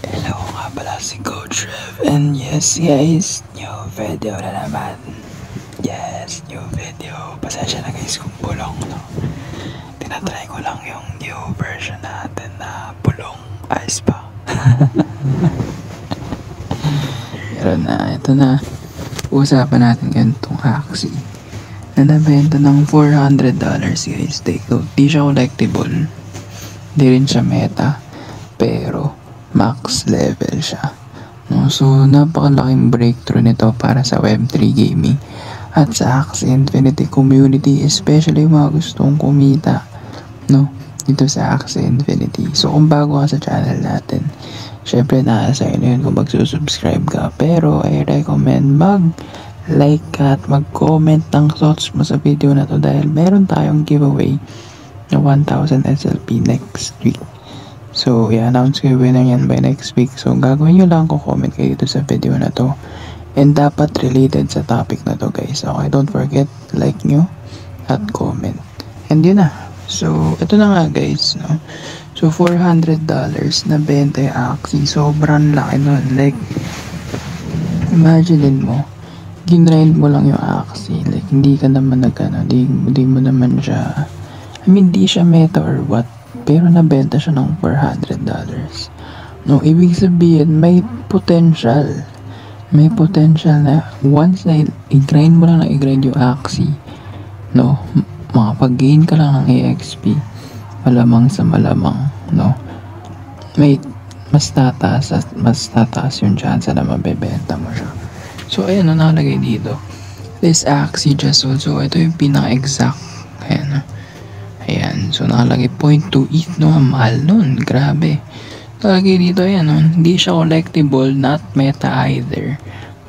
Hello nga pala si Coach Rev and yes guys, new video na naman. Yes, new video. Pasensya na guys kung bulong no. Tinatry ko lang yung new version natin na bulong ayos pa. Pero na, ito na. Usapan natin ngayon itong Axie na nabenta ng $400 guys. Take note, di siya collectible. Di rin siya meta. Pero max level siya. No, so, napakalaking breakthrough nito para sa Web3 gaming at sa Axie Infinity community, especially yung mga gustong kumita no, dito sa Axie Infinity. So, kung bago ka sa channel natin, syempre nasa inyo yun kung magsusubscribe ka. Pero, I recommend mag like ka at mag-comment ng thoughts mo sa video na to dahil meron tayong giveaway na 1,000 SLP next week. So, i-announce ko yung winner yan by next week. So, gagawin nyo lang kung comment kayo dito sa video na to. And dapat related sa topic na to guys. Okay, don't forget, like nyo at comment. And yun na. So, ito na nga guys, no? So, $400 na benta yung Axie. Sobrang laki nun. Like, imagine mo, ginrind mo lang yung Axie. Like, hindi ka naman nag, ano, di, di mo naman siya, I mean, di siya meta or what. Pero nabenta siya ng $400. No, ibig sabihin, may potential. May potential na once na i-grind mo lang na i-grind yung Axie, no, makapag-gain ka lang ng EXP, malamang sa malamang, no, may mas tataas at mas tataas yung chance na mabebenta mo siya. So, ayan, no, nakalagay dito. This Axie just also, ito yung pinaka-exact. Ayan. Ayan, so nakalagay 0.2 ETH, no, ang mahal nun, grabe. Nakalagay dito, ayan, no, hindi siya collectible, not meta either,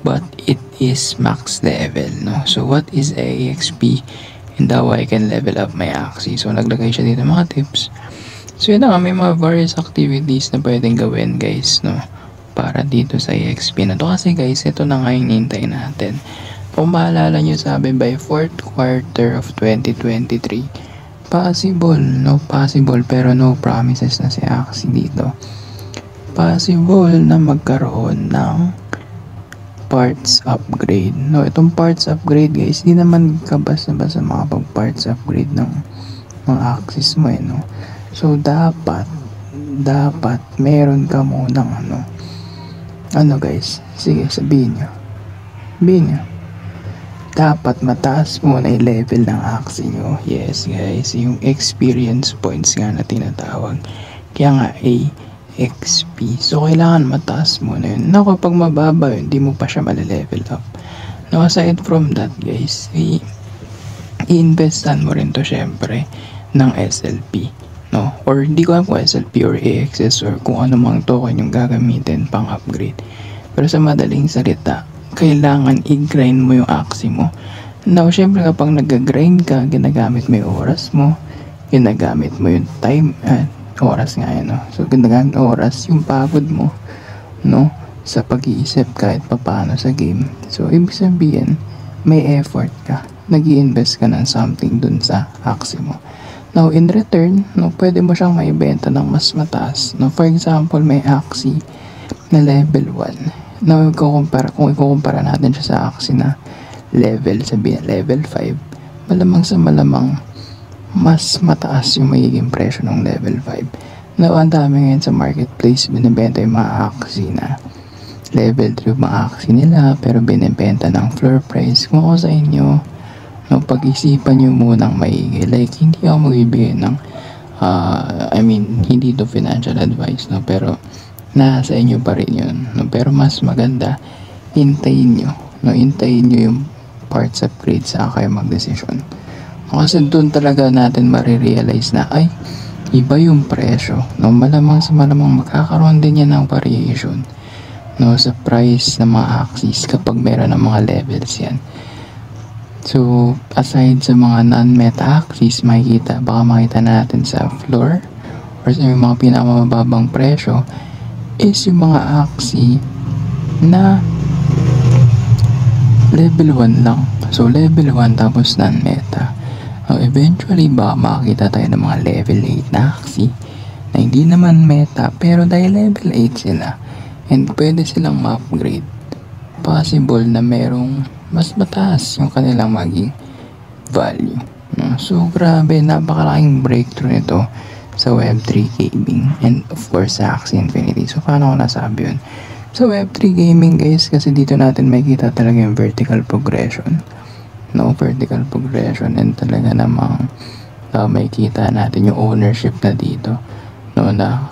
but it is max level, no. So, what is AXP? and how I can level up my Axie. So, naglagay siya dito mga tips. So, yun nga, may mga various activities na pwedeng gawin, guys, no? Para dito sa EXP na to. Kasi, guys, ito na nga yung hintay natin. Kung maalala nyo, sabi, by fourth quarter of 2023, possible, no? Possible, pero no promises na si Axie dito. Possible na magkaroon ng parts upgrade. No, itong parts upgrade guys, di naman ka basta-basta makapag parts upgrade ng mga axis mo eh, no. So, dapat, dapat, meron ka munang ano, ano guys, sige, sabihin nyo. Sabihin nyo. Dapat mataas muna yung level ng axis nyo. Yes, guys, yung experience points nga na tinatawag. Kaya nga, A, XP. So, kailangan mataas mo na yun. Na kapag mababa yun, hindi mo pa siya mali-level up. Now, aside from that, guys, i-investan mo rin to syempre ng SLP. No? Or hindi ko alam kung SLP or AXS or kung ano mang token yung gagamitin pang upgrade. Pero sa madaling salita, kailangan i-grind mo yung Axie mo. Now, syempre kapag nag-grind ka, ginagamit mo yung oras mo, ginagamit mo yung time, ah, oras nga yan, no? So, ginagamit oras, yung pagod mo, no? Sa pag-iisip kahit papano sa game. So, ibig sabihin, may effort ka. nag invest ka ng something dun sa Axie mo. Now, in return, no, pwede mo siyang maibenta ng mas mataas. No, for example, may Axie na level 1. Now, ikukumpara, kung ikukumpara natin siya sa Axie na level, sabihin level 5, malamang sa malamang mas mataas yung magiging presyo ng level 5. Now, ang dami ngayon sa marketplace, binibenta yung mga Axie na level 3 yung mga Axie nila, pero binibenta ng floor price. Kung ako sa inyo, no, pag-isipan nyo munang maigi. Like, hindi ako magbibigay ng, uh, I mean, hindi to financial advice, no, pero nasa inyo pa rin yun. No? Pero mas maganda, hintayin nyo. No? Hintayin nyo yung parts upgrade sa kayo magdesisyon. Kasi doon talaga natin marirealize na, ay, iba yung presyo. No? Malamang sa malamang magkakaroon din yan ng variation no, sa price ng mga axis kapag meron ng mga levels yan. So, aside sa mga non-meta axis, makikita, baka makita natin sa floor or sa mga pinakamababang presyo is yung mga axi na level 1 lang. So, level 1 tapos non-meta. Uh, eventually, baka makakita tayo ng mga level 8 na axi na hindi naman meta pero dahil level 8 sila and pwede silang ma-upgrade possible na merong mas mataas yung kanilang maging value. So grabe, napakalaking breakthrough nito sa Web3 gaming and of course sa Axie Infinity. So paano ko nasabi yun? Sa Web3 gaming guys, kasi dito natin makikita talaga yung vertical progression. No, vertical progression and talaga namang uh, makikita natin yung ownership na dito. No, na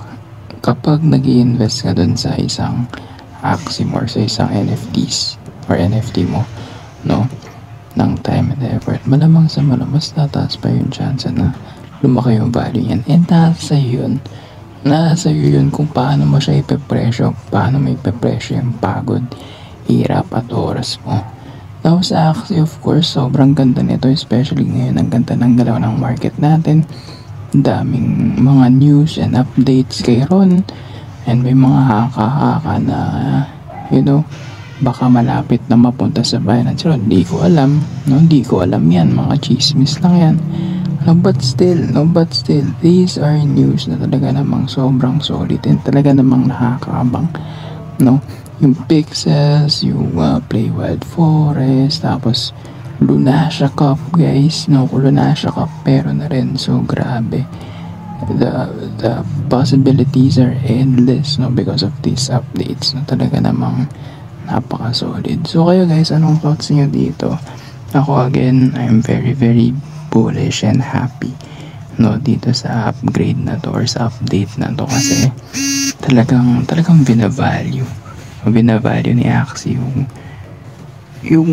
kapag nag invest ka dun sa isang Axie or sa isang NFTs or NFT mo, no, ng time and effort, malamang sa malamang mas tataas pa yung chance na lumaki yung value yan. And nasa yun, nasa yun kung paano mo siya ipepresyo, paano mo ipepresyo yung pagod, hirap at oras mo. Now sa Axie of course, sobrang ganda nito, especially ngayon. Ang ganda ng galaw ng market natin. Daming mga news and updates kay Ron. And may mga haka-haka na you know baka malapit na mapunta sa Binance Ron hindi ko alam no? Hindi ko alam yan. Mga chismis lang yan no, but still no but still these are news na talaga namang sobrang solid and talaga namang nakakabang no? Yung pixels yung uh, play wild forest tapos Lunasha Cup guys no? Lunasha Cup pero na rin so grabe. The the possibilities are endless no? Because of these updates no? Talaga namang napaka solid so kayo guys anong thoughts niyo dito? Ako again I'm very very bullish and happy no dito sa upgrade na to or sa update na to kasi talagang talagang binavalue binavalue ni Axie yung yung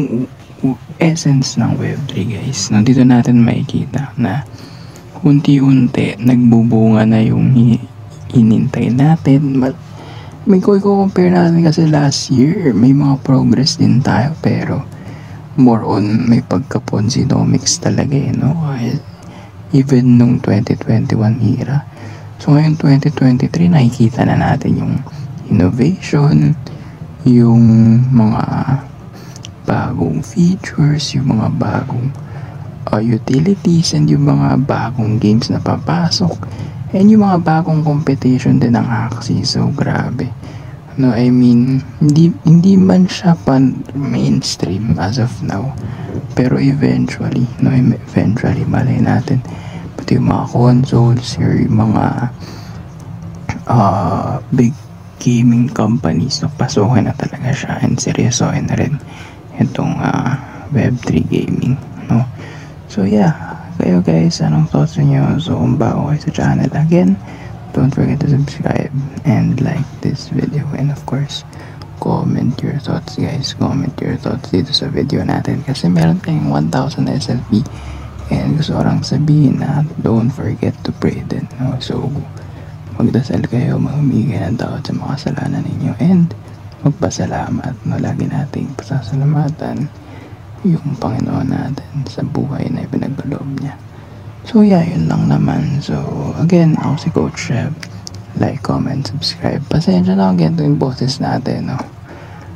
essence ng Web3 guys. Nandito natin makikita na unti-unti nagbubunga na yung inintay natin. May ko compare natin kasi last year may mga progress din tayo pero more on may pagka-ponzinomics talaga eh no? Even nung 2021 era. So ngayon 2023 nakikita na natin yung innovation, yung mga bagong features, yung mga bagong uh, utilities, and yung mga bagong games na papasok, and yung mga bagong competition din ng Axie. So, grabe. No, I mean, hindi, hindi man siya pan mainstream as of now. Pero eventually, no, eventually, malay natin. Pati yung mga consoles, or yung mga uh, big gaming companies, no, pasukin na talaga siya and seryosohin na rin itong uh, Web3 gaming, no? So, yeah. Kayo guys, anong thoughts niyo? So, kung bago kayo sa channel, again, don't forget to subscribe and like this video. And of course, comment your thoughts guys. Comment your thoughts dito sa video natin. Kasi meron tayong 1,000 SLP. And gusto ko sabihin na don't forget to pray din. No? So, magdasal kayo, maghumingi ng tawad sa mga kasalanan ninyo. And, magpasalamat no lagi nating pasasalamatan yung Panginoon natin sa buhay na ipinagbaloob niya so yeah yun lang naman so again ako si Coach Shep like, comment, subscribe. Pasensya na again yung boses natin no?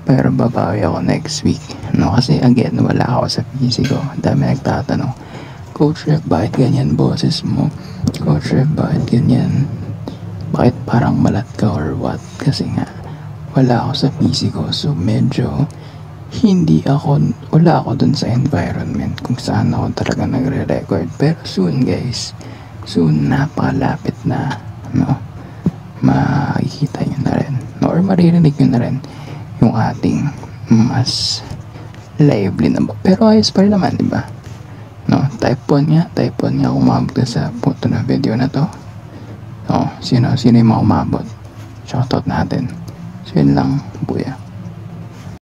Pero babawi ako next week no? Kasi again wala ako sa PC ko. Dami nagtatanong Coach Shep bakit ganyan boses mo? Coach Shep bakit ganyan? Bakit parang malat ka or what? Kasi nga wala ako sa PC ko. So medyo hindi ako wala ako dun sa environment kung saan ako talaga nagre-record. Pero soon guys soon napakalapit na no makikita nyo na rin or maririnig nyo na rin yung ating mas lively na pero ayos pa rin naman di ba? No? Type 1 nga type 1 nga umabot sa punto na video na to. No? Sino sino yung mga umabot? Shoutout natin. So yun lang, buya.